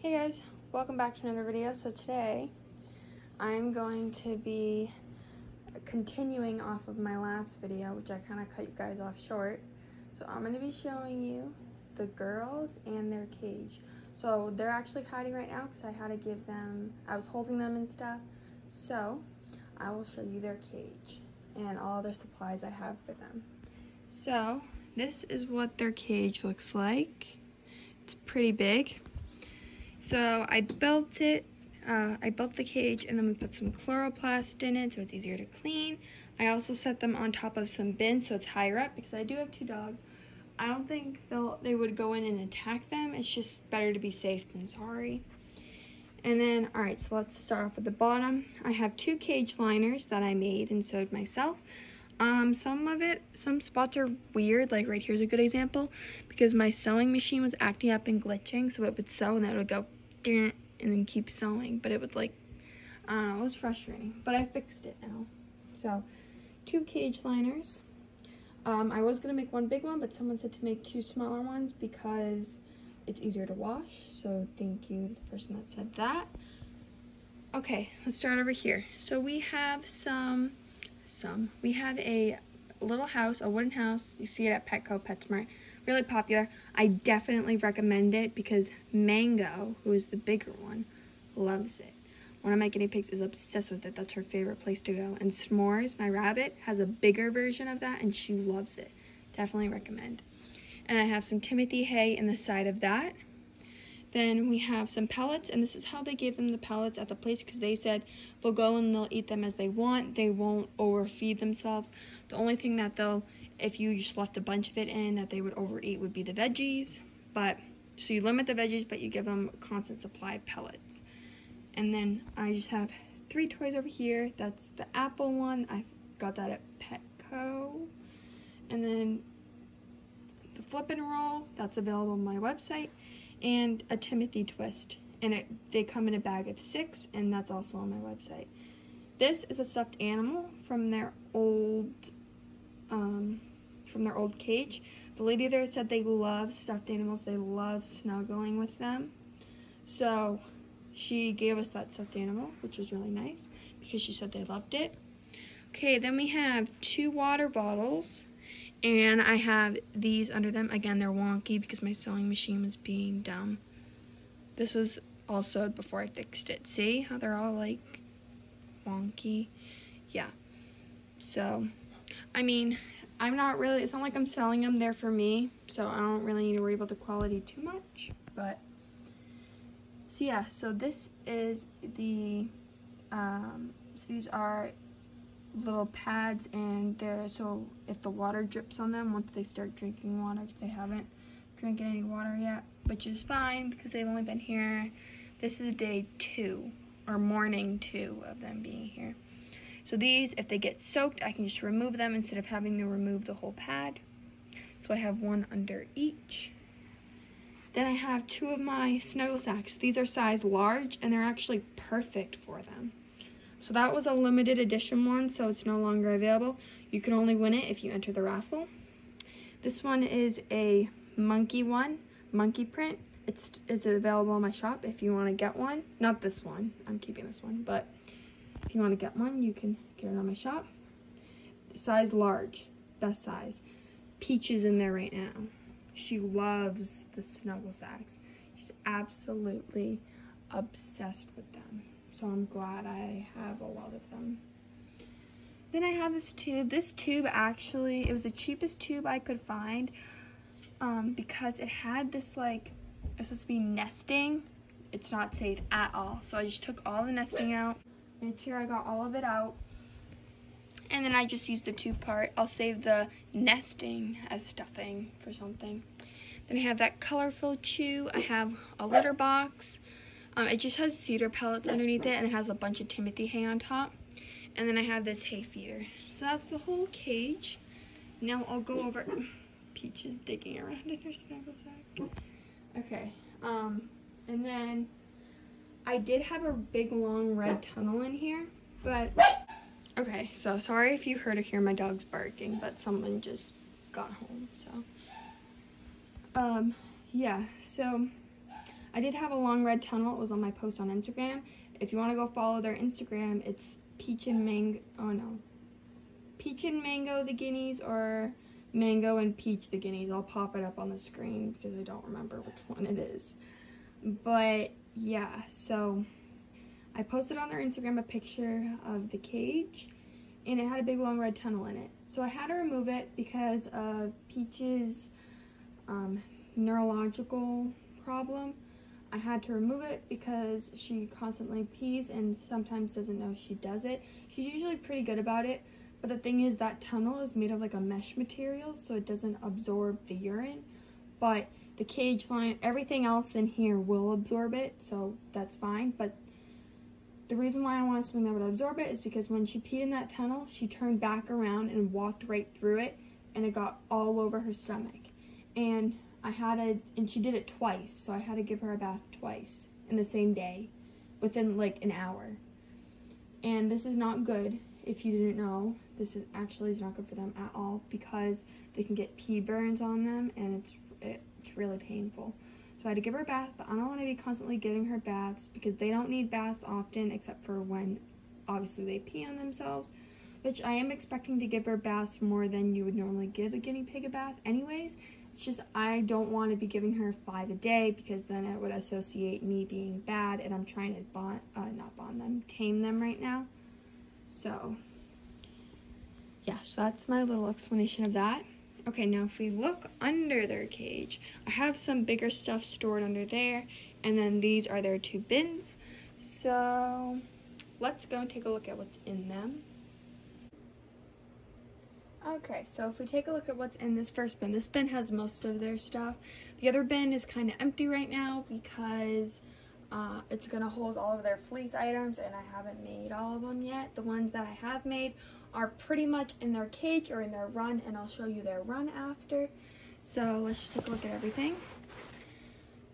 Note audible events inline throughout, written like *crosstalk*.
Hey guys, welcome back to another video. So today I'm going to be continuing off of my last video, which I kind of cut you guys off short. So I'm going to be showing you the girls and their cage. So they're actually hiding right now because I had to give them, I was holding them and stuff. So I will show you their cage and all their supplies I have for them. So this is what their cage looks like. It's pretty big. So I built it, uh, I built the cage and then we put some coroplast in it so it's easier to clean. I also set them on top of some bins so it's higher up because I do have two dogs. I don't think they'll, they would go in and attack them. It's just better to be safe than sorry. And then, all right, so let's start off at the bottom. I have two cage liners that I made and sewed myself. Um, some of it, some spots are weird, like right here's a good example, because my sewing machine was acting up and glitching, so it would sew and then it would go and then keep sewing, but it would like, I don't know, it was frustrating, but I fixed it now. So, two cage liners. Um, I was gonna make one big one, but someone said to make two smaller ones because it's easier to wash, so thank you to the person that said that. Okay, let's start over here. So we have some some. We have a little house, a wooden house. You see it at Petco, PetSmart. Really popular. I definitely recommend it because Mango, who is the bigger one, loves it. One of my guinea pigs is obsessed with it. That's her favorite place to go. And S'mores, my rabbit, has a bigger version of that and she loves it. Definitely recommend. And I have some Timothy hay in the side of that. Then we have some pellets, and this is how they gave them the pellets at the place because they said they'll go and they'll eat them as they want. They won't overfeed themselves. The only thing that they'll, if you just left a bunch of it in, that they would overeat would be the veggies. But, so you limit the veggies, but you give them constant supply of pellets. And then I just have three toys over here. That's the apple one. I got that at Petco. And then the flip and roll, that's available on my website and a Timothy twist. And it, they come in a bag of six, and that's also on my website. This is a stuffed animal from their old, um, from their old cage. The lady there said they love stuffed animals. They love snuggling with them. So she gave us that stuffed animal, which was really nice because she said they loved it. Okay, then we have two water bottles and I have these under them. Again, they're wonky because my sewing machine was being dumb. This was all sewed before I fixed it. See how they're all like wonky? Yeah. So, I mean, I'm not really, it's not like I'm selling them. They're for me. So I don't really need to worry about the quality too much. But, so yeah. So this is the, um, so these are little pads and they're so if the water drips on them once they start drinking water if they haven't drinking any water yet which is fine because they've only been here this is day two or morning two of them being here. So these if they get soaked I can just remove them instead of having to remove the whole pad. So I have one under each. Then I have two of my snuggle sacks. These are size large and they're actually perfect for them so that was a limited edition one, so it's no longer available. You can only win it if you enter the raffle. This one is a monkey one, monkey print. It's, it's available in my shop if you want to get one. Not this one, I'm keeping this one, but if you want to get one, you can get it on my shop. Size large, best size. Peach is in there right now. She loves the snuggle sacks. She's absolutely obsessed with them so I'm glad I have a lot of them. Then I have this tube. This tube actually, it was the cheapest tube I could find um, because it had this like, it's supposed to be nesting. It's not safe at all. So I just took all the nesting out, made sure I got all of it out. And then I just used the tube part. I'll save the nesting as stuffing for something. Then I have that colorful chew. I have a litter box. Um, it just has cedar pellets underneath it and it has a bunch of Timothy hay on top. And then I have this hay feeder. So that's the whole cage. Now I'll go over, *coughs* Peach is digging around in her snuggle sack. Okay, um, and then I did have a big long red tunnel in here, but, *coughs* okay, so sorry if you heard or hear my dogs barking, but someone just got home, so. Um, yeah, so I did have a long red tunnel. It was on my post on Instagram. If you want to go follow their Instagram, it's Peach and Mango. Oh no. Peach and Mango the guineas or Mango and Peach the guineas. I'll pop it up on the screen because I don't remember which one it is. But yeah, so I posted on their Instagram a picture of the cage and it had a big long red tunnel in it. So I had to remove it because of Peach's um, neurological problem. I had to remove it because she constantly pees and sometimes doesn't know she does it. She's usually pretty good about it, but the thing is that tunnel is made of like a mesh material, so it doesn't absorb the urine. But the cage line, everything else in here will absorb it, so that's fine. But the reason why I want something that would absorb it is because when she peed in that tunnel, she turned back around and walked right through it, and it got all over her stomach. And I had to, and she did it twice, so I had to give her a bath twice in the same day, within like an hour. And this is not good if you didn't know, this is actually is not good for them at all because they can get pee burns on them and it's it's really painful. So I had to give her a bath, but I don't want to be constantly giving her baths because they don't need baths often except for when obviously they pee on themselves, which I am expecting to give her baths more than you would normally give a guinea pig a bath anyways. It's just I don't want to be giving her five a day because then it would associate me being bad and I'm trying to bond, uh, not bond them, tame them right now. So, yeah, so that's my little explanation of that. Okay, now if we look under their cage, I have some bigger stuff stored under there, and then these are their two bins. So, let's go and take a look at what's in them. Okay, so if we take a look at what's in this first bin, this bin has most of their stuff. The other bin is kind of empty right now because uh, it's going to hold all of their fleece items and I haven't made all of them yet. The ones that I have made are pretty much in their cage or in their run and I'll show you their run after. So let's just take a look at everything.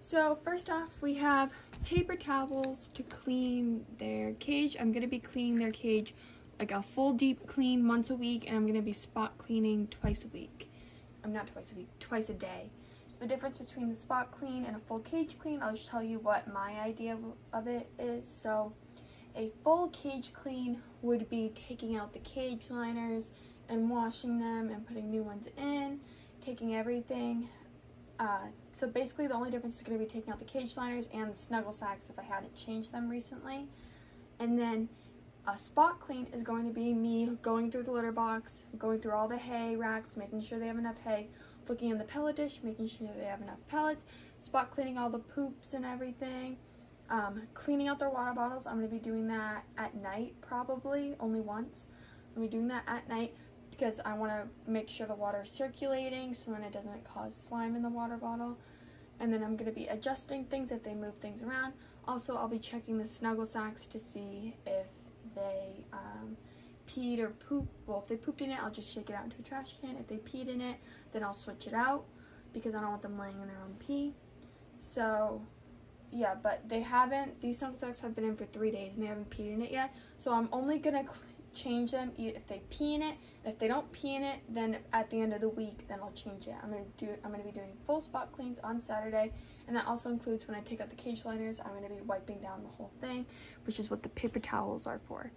So first off, we have paper towels to clean their cage. I'm going to be cleaning their cage like a full deep clean once a week and I'm going to be spot cleaning twice a week. I'm not twice a week, twice a day. So the difference between the spot clean and a full cage clean, I'll just tell you what my idea of it is. So a full cage clean would be taking out the cage liners and washing them and putting new ones in, taking everything. Uh, so basically the only difference is going to be taking out the cage liners and the snuggle sacks if I hadn't changed them recently. And then a spot clean is going to be me going through the litter box, going through all the hay racks, making sure they have enough hay, looking in the pellet dish, making sure they have enough pellets, spot cleaning all the poops and everything, um, cleaning out their water bottles. I'm going to be doing that at night probably, only once. I'm going to be doing that at night because I want to make sure the water is circulating so then it doesn't cause slime in the water bottle. And then I'm going to be adjusting things if they move things around. Also, I'll be checking the snuggle sacks to see if they um, peed or poop, well, if they pooped in it, I'll just shake it out into a trash can. If they peed in it, then I'll switch it out because I don't want them laying in their own pee. So, yeah, but they haven't, these snuggle sacks have been in for three days and they haven't peed in it yet. So I'm only gonna *laughs* change them if they pee in it. If they don't pee in it, then at the end of the week, then I'll change it. I'm gonna do, I'm gonna be doing full spot cleans on Saturday, and that also includes when I take out the cage liners, I'm gonna be wiping down the whole thing, which is what the paper towels are for.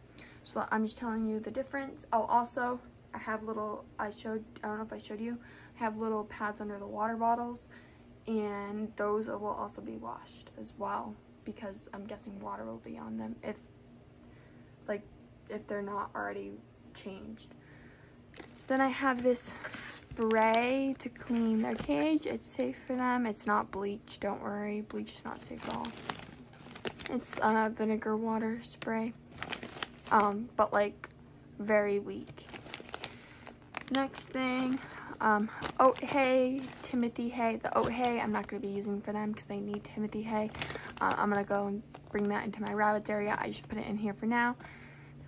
So I'm just telling you the difference. Oh, also, I have little, I showed, I don't know if I showed you, I have little pads under the water bottles, and those will also be washed as well, because I'm guessing water will be on them if, like, if they're not already changed. So then I have this spray to clean their cage. It's safe for them. It's not bleach, don't worry. Bleach is not safe at all. It's uh, vinegar water spray um, but like very weak. Next thing, um, oat hay, Timothy hay. The oat hay I'm not going to be using for them because they need Timothy hay. Uh, I'm going to go and bring that into my rabbits area. I just put it in here for now.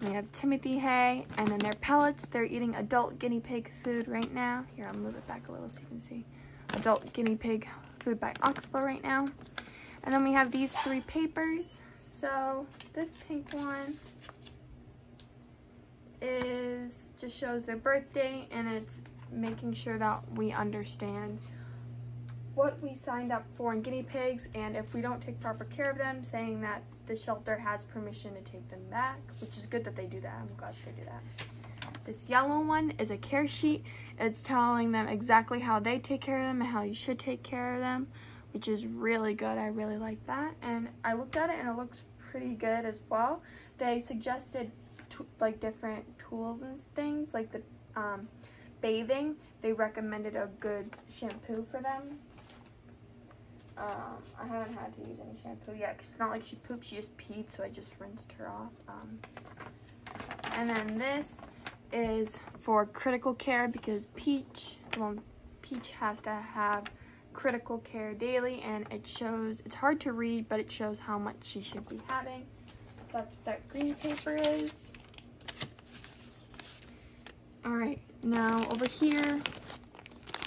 We have Timothy hay and then their pellets. They're eating adult guinea pig food right now. Here, I'll move it back a little so you can see. Adult guinea pig food by Oxbow right now. And then we have these three papers. So this pink one is just shows their birthday and it's making sure that we understand what we signed up for in guinea pigs and if we don't take proper care of them, saying that the shelter has permission to take them back, which is good that they do that. I'm glad they do that. This yellow one is a care sheet. It's telling them exactly how they take care of them and how you should take care of them, which is really good. I really like that. And I looked at it and it looks pretty good as well. They suggested like different tools and things like the um, bathing. They recommended a good shampoo for them. Um, I haven't had to use any shampoo yet because it's not like she pooped, she just peed, so I just rinsed her off. Um, and then this is for critical care because Peach, well, Peach has to have critical care daily and it shows, it's hard to read, but it shows how much she should be having. So that's what that green paper is. All right, now over here,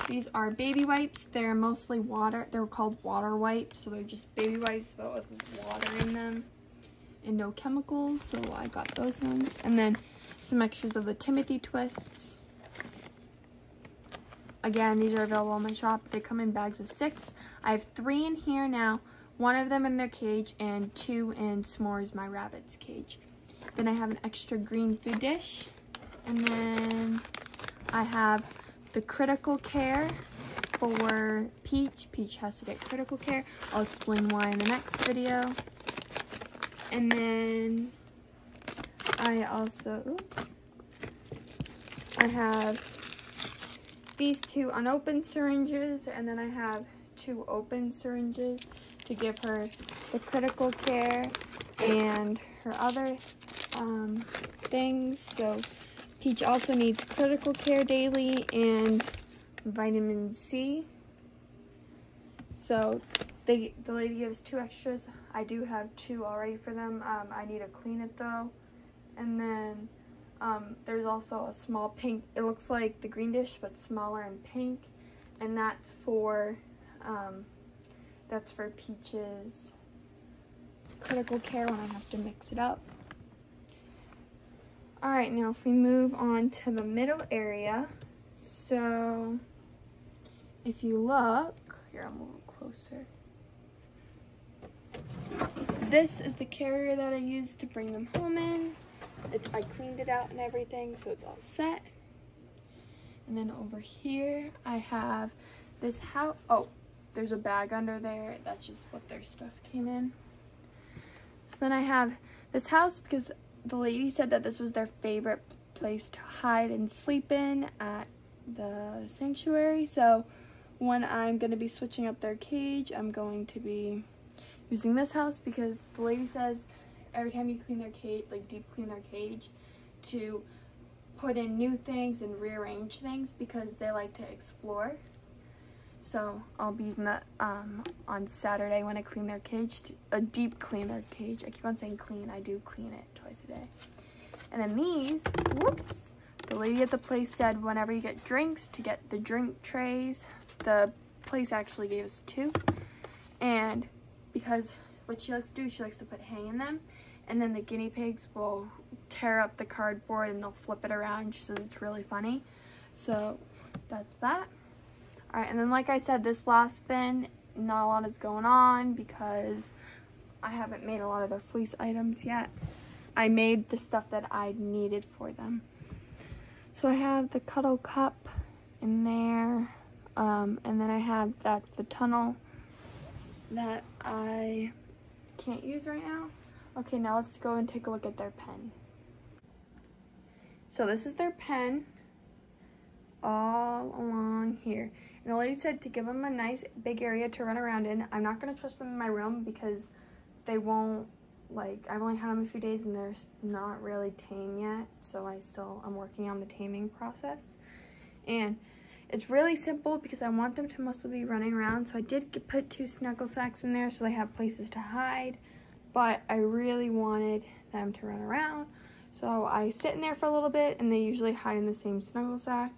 these are baby wipes. They're mostly water, they're called water wipes. So they're just baby wipes, but with water in them and no chemicals. So I got those ones. And then some extras of the Timothy twists. Again, these are available in my shop. They come in bags of six. I have three in here now. One of them in their cage and two in S'mores, my rabbit's cage. Then I have an extra green food dish. And then I have the critical care for Peach. Peach has to get critical care. I'll explain why in the next video. And then I also, oops, I have these two unopened syringes and then I have two open syringes to give her the critical care and her other um, things. So Peach also needs critical care daily and vitamin C. So they, the lady gives two extras. I do have two already for them. Um, I need to clean it though. And then um, there's also a small pink, it looks like the green dish but smaller and pink. And that's for, um, that's for Peach's critical care when I have to mix it up. All right, now if we move on to the middle area, so if you look, here I'm a little closer. This is the carrier that I used to bring them home in. It's, I cleaned it out and everything, so it's all set. And then over here, I have this house. Oh, there's a bag under there. That's just what their stuff came in. So then I have this house because the lady said that this was their favorite place to hide and sleep in at the sanctuary. So when I'm going to be switching up their cage, I'm going to be using this house because the lady says every time you clean their cage, like deep clean their cage, to put in new things and rearrange things because they like to explore. So I'll be using that um, on Saturday when I clean their cage, to, a deep clean their cage. I keep on saying clean, I do clean it twice a day. And then these, whoops, the lady at the place said whenever you get drinks to get the drink trays. The place actually gave us two. And because what she likes to do, she likes to put hay in them. And then the guinea pigs will tear up the cardboard and they'll flip it around. She says it's really funny. So that's that. All right, and then like I said, this last bin, not a lot is going on because I haven't made a lot of the fleece items yet. I made the stuff that I needed for them. So I have the cuddle cup in there, um, and then I have that's the tunnel that I can't use right now. Okay, now let's go and take a look at their pen. So this is their pen all along here. And the lady said to give them a nice big area to run around in. I'm not going to trust them in my room because they won't, like, I've only had them a few days and they're not really tame yet. So I still, I'm working on the taming process. And it's really simple because I want them to mostly be running around. So I did get, put two snuggle sacks in there so they have places to hide. But I really wanted them to run around. So I sit in there for a little bit and they usually hide in the same snuggle sack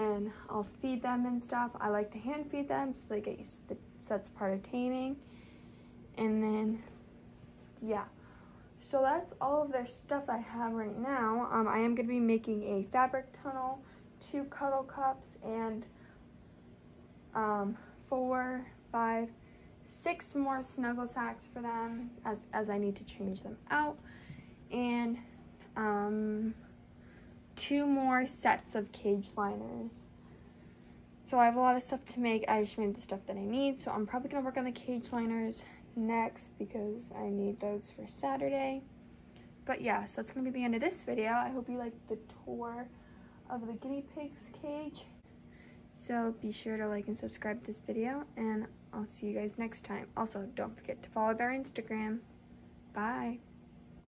and I'll feed them and stuff. I like to hand feed them so they get used to, so that's part of taming. And then, yeah. So that's all of their stuff I have right now. Um, I am going to be making a fabric tunnel, two cuddle cups, and um, four, five, six more snuggle sacks for them as, as I need to change them out. And two more sets of cage liners. So I have a lot of stuff to make. I just made the stuff that I need. So I'm probably going to work on the cage liners next because I need those for Saturday. But yeah, so that's going to be the end of this video. I hope you liked the tour of the guinea pig's cage. So be sure to like and subscribe to this video and I'll see you guys next time. Also, don't forget to follow their Instagram. Bye.